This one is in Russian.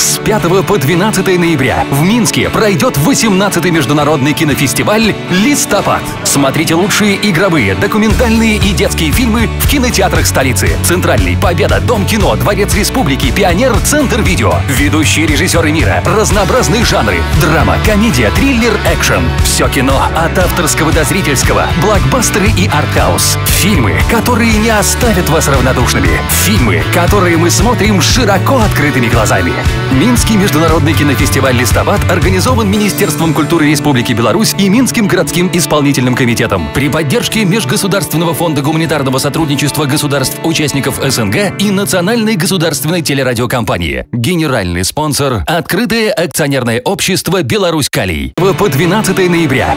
С 5 по 12 ноября в Минске пройдет 18-й международный кинофестиваль «Листопад». Смотрите лучшие игровые, документальные и детские фильмы в кинотеатрах столицы. Центральный, Победа, Дом кино, Дворец Республики, Пионер, Центр видео. Ведущие режиссеры мира, разнообразные жанры, драма, комедия, триллер, экшен. Все кино от авторского до зрительского, блокбастеры и артхаус. Фильмы, которые не оставят вас равнодушными. Фильмы, которые мы смотрим широко открытыми глазами. Минский международный кинофестиваль «Листопад» организован Министерством культуры Республики Беларусь и Минским городским исполнительным комитетом при поддержке Межгосударственного фонда гуманитарного сотрудничества государств-участников СНГ и Национальной государственной телерадиокомпании. Генеральный спонсор – открытое акционерное общество «Беларусь Калий». По 12 ноября